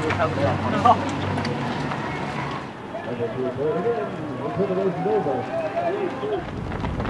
没有好的好这